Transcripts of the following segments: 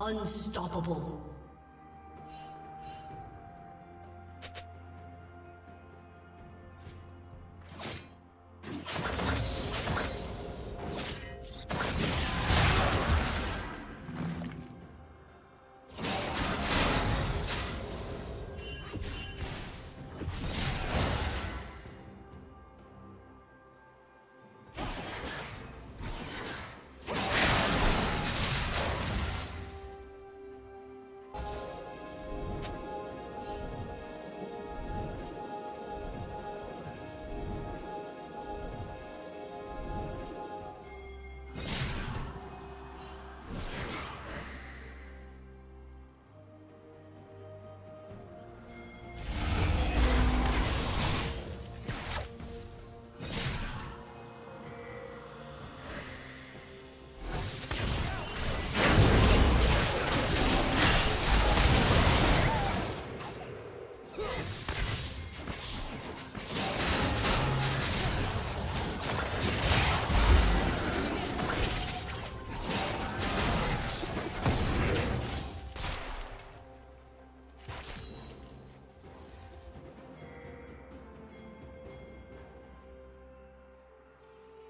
Unstoppable.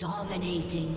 Dominating.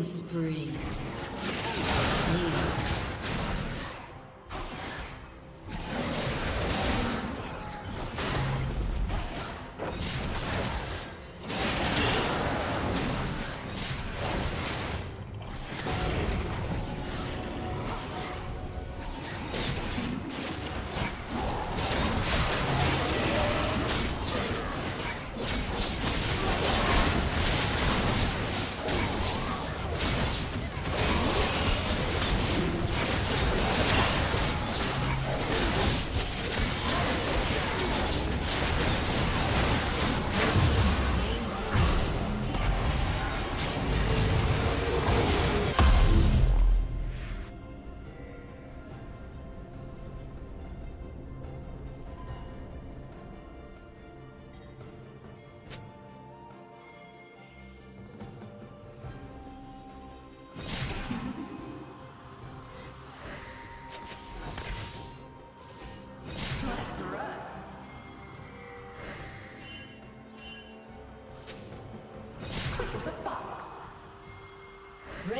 Killing spree.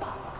棒。